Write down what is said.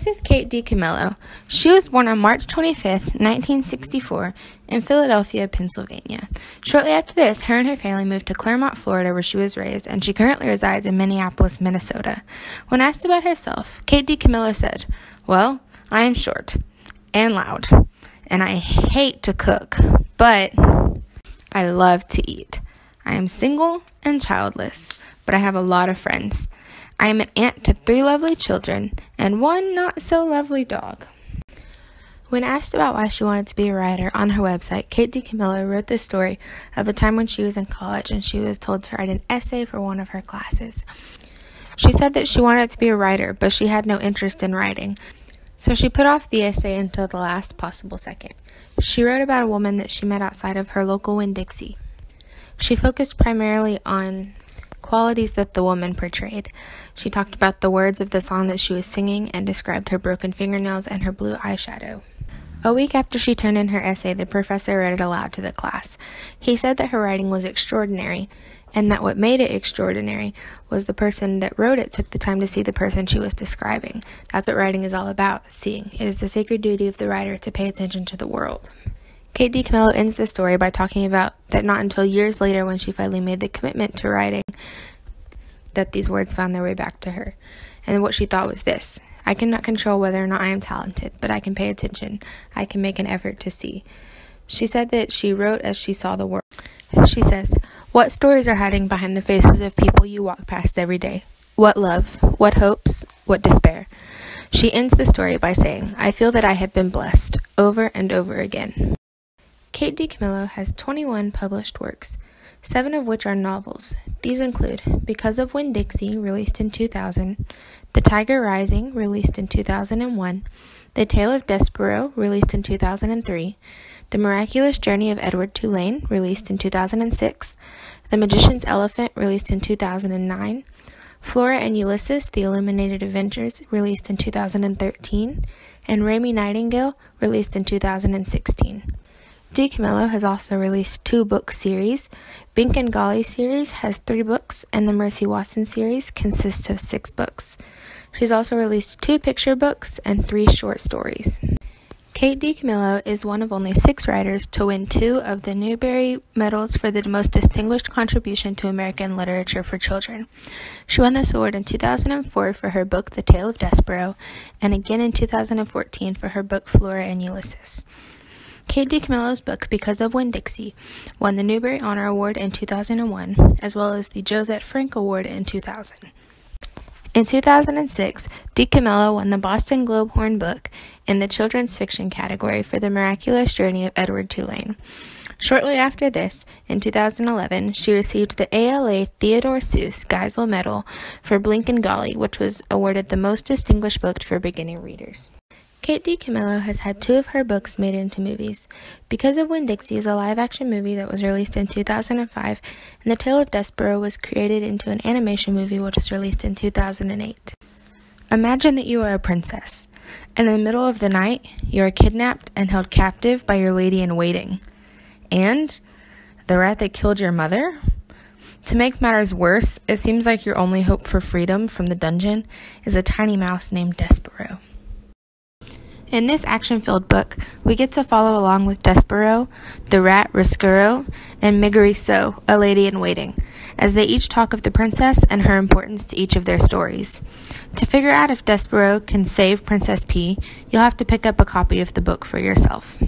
This is Kate DiCamillo. She was born on March 25, 1964, in Philadelphia, Pennsylvania. Shortly after this, her and her family moved to Clermont, Florida, where she was raised, and she currently resides in Minneapolis, Minnesota. When asked about herself, Kate DiCamillo said, Well, I am short and loud, and I hate to cook, but I love to eat. I am single and childless, but I have a lot of friends. I am an aunt to three lovely children and one not so lovely dog. When asked about why she wanted to be a writer on her website, Kate DiCamillo wrote the story of a time when she was in college and she was told to write an essay for one of her classes. She said that she wanted to be a writer, but she had no interest in writing, so she put off the essay until the last possible second. She wrote about a woman that she met outside of her local Winn Dixie. She focused primarily on qualities that the woman portrayed. She talked about the words of the song that she was singing and described her broken fingernails and her blue eyeshadow. A week after she turned in her essay, the professor read it aloud to the class. He said that her writing was extraordinary, and that what made it extraordinary was the person that wrote it took the time to see the person she was describing. That's what writing is all about seeing. It is the sacred duty of the writer to pay attention to the world. Kate DiCamillo ends the story by talking about that not until years later, when she finally made the commitment to writing, that these words found their way back to her. And what she thought was this I cannot control whether or not I am talented, but I can pay attention. I can make an effort to see. She said that she wrote as she saw the world. She says, What stories are hiding behind the faces of people you walk past every day? What love? What hopes? What despair? She ends the story by saying, I feel that I have been blessed over and over again. Kate DiCamillo has 21 published works, seven of which are novels. These include Because of Winn Dixie, released in 2000, The Tiger Rising, released in 2001, The Tale of Despereaux, released in 2003, The Miraculous Journey of Edward Tulane, released in 2006, The Magician's Elephant, released in 2009, Flora and Ulysses, The Illuminated Adventures, released in 2013, and Raymie Nightingale, released in 2016. DiCamillo has also released two book series. Bink and Golly series has three books, and the Mercy Watson series consists of six books. She's also released two picture books and three short stories. Kate DiCamillo is one of only six writers to win two of the Newbery Medals for the most distinguished contribution to American literature for children. She won this award in 2004 for her book The Tale of Despereaux, and again in 2014 for her book Flora and Ulysses. Kate DiCamillo's book, Because of Winn Dixie, won the Newbery Honor Award in 2001, as well as the Josette Frank Award in 2000. In 2006, DiCamillo won the Boston Globe Horn Book in the children's fiction category for The Miraculous Journey of Edward Tulane. Shortly after this, in 2011, she received the ALA Theodore Seuss Geisel Medal for Bink and Golly, which was awarded the most distinguished book for beginning readers. Kate DiCamillo has had two of her books made into movies. Because of Winn Dixie is a live action movie that was released in 2005, and The Tale of Despereaux was created into an animation movie which was released in 2008. Imagine that you are a princess, and in the middle of the night, you are kidnapped and held captive by your lady in waiting. And the rat that killed your mother? To make matters worse, it seems like your only hope for freedom from the dungeon is a tiny mouse named Despereaux. In this action filled book, we get to follow along with Despereaux, the rat Roscuro, and Miggery a lady in waiting, as they each talk of the princess and her importance to each of their stories. To figure out if Despereaux can save Princess Pea, you'll have to pick up a copy of the book for yourself.